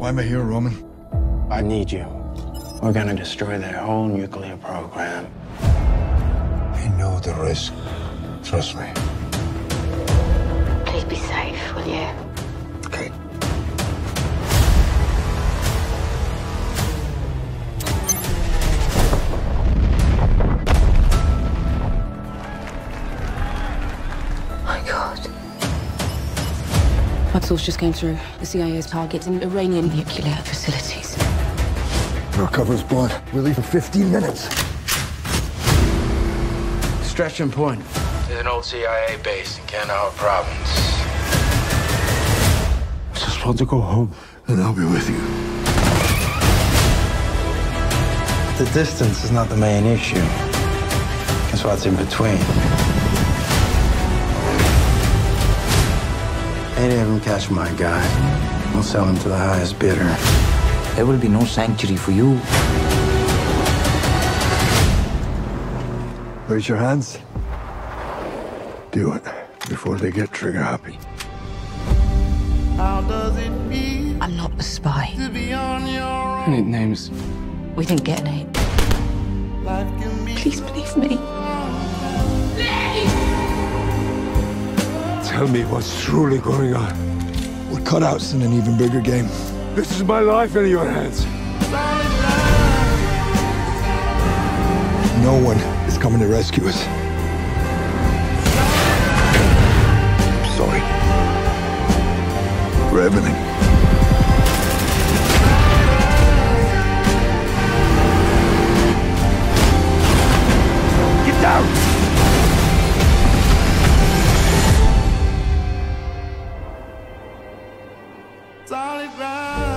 Why am I here, Roman? I need you. We're gonna destroy their whole nuclear program. I know the risk. Trust me. Please be safe, will you? Web source just came through. The CIA's is targeting Iranian nuclear facilities. Our cover's blown. We leave in 15 minutes. Extraction Point is an old CIA base in Kandahar province. I Just want to go home, and I'll be with you. The distance is not the main issue. It's what's in between. Any of them catch my guy, we'll sell him to the highest bidder. There will be no sanctuary for you. Raise your hands. Do it before they get trigger happy. I'm not a spy. I need names. We didn't get any. Please believe me. Tell me what's truly going on. We're cutouts in an even bigger game. This is my life in your hands. No one is coming to rescue us. Sorry. For everything. Get down! Solid ground.